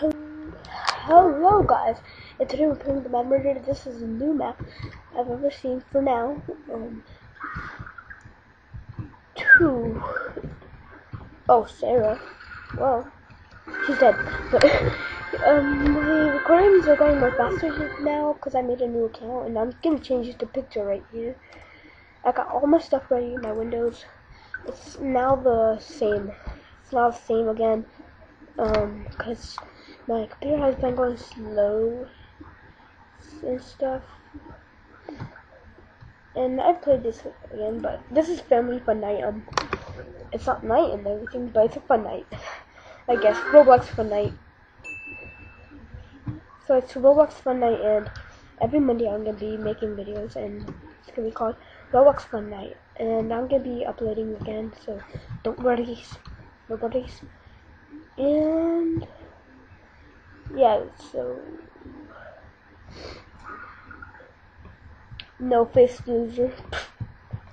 Hello guys, and today we're playing the map murder. This is a new map I've ever seen for now. Um, two. Oh, Sarah. Well, she's dead. But um, my recordings are going more faster now because I made a new account, and I'm gonna change the picture right here. I got all my stuff ready. In my windows. It's now the same. It's now the same again. Um, cause my computer has been going slow and stuff. And I've played this again, but this is family fun night. Um, it's not night and everything, but it's a fun night. I guess Roblox fun night. So it's Roblox fun night, and every Monday I'm gonna be making videos, and it's gonna be called Roblox fun night, and I'm gonna be uploading again. So don't worry, no worries. And yeah, so no face loser.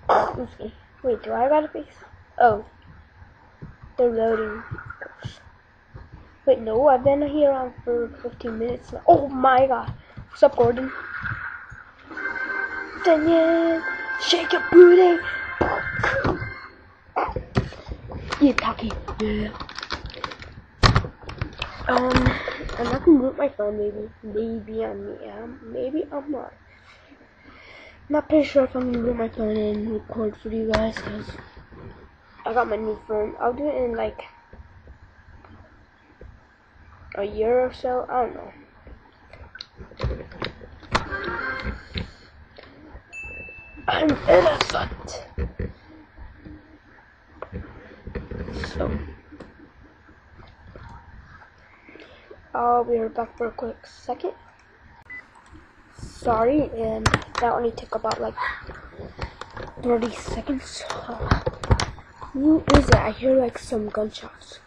Wait, do I got a face? Oh, they're loading. Wait, no, I've been here on for 15 minutes now. Oh my god. What's up, Gordon? Daniel, shake your booty. Yeah, talking. Yeah. Um. I'm not gonna mute my phone, maybe. Maybe I am. Maybe I'm not. I'm not pretty sure if I'm gonna mute my phone and record for you guys, because I got my new phone. I'll do it in like a year or so. I don't know. I'm. So. I'll be right back for a quick second. Sorry, and that only took about like 30 seconds. Uh, who is it? I hear like some gunshots.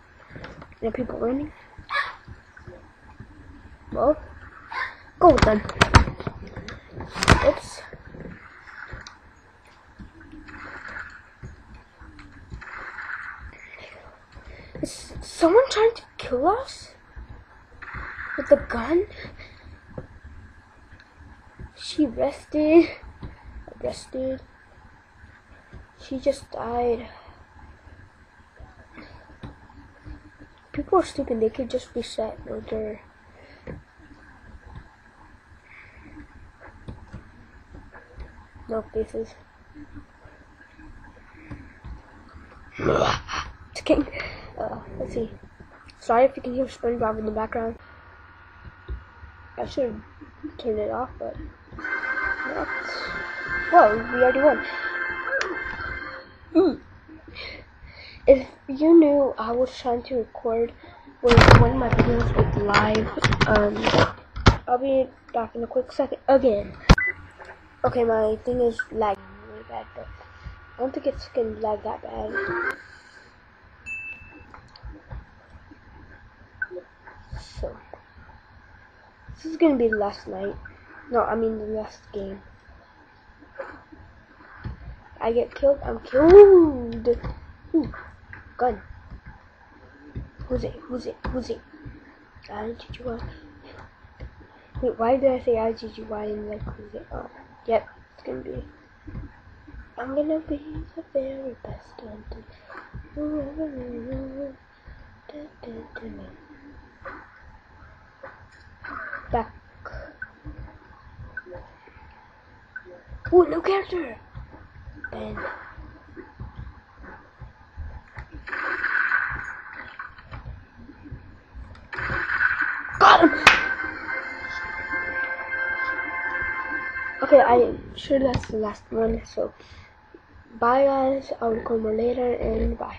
And people running. Well, go then. Oops. Is someone trying to kill us? The gun. She rested. Arrested. She just died. People are stupid. They could just reset their. No faces. Just Uh, let's see. Sorry if you can hear SpongeBob in the background. I should have turn it off, but not. Well, we already won. Mm. If you knew I was trying to record one of my videos with live, um, I'll be back in a quick second again. Okay, my thing is lagging really bad, but I don't think it's gonna lag that bad. So. This is gonna be the last night. No, I mean the last game. I get killed, I'm killed! Ooh, gun. Who's it? Who's it? Who's it? IGGY. Wait, why did I say IGGY and like who's it? Oh, yep, it's gonna be. I'm gonna be the very best hunter. Back. Oh, new character! Ben. Got him! Okay, I'm sure that's the last one, so bye guys, I'll record more later, and bye.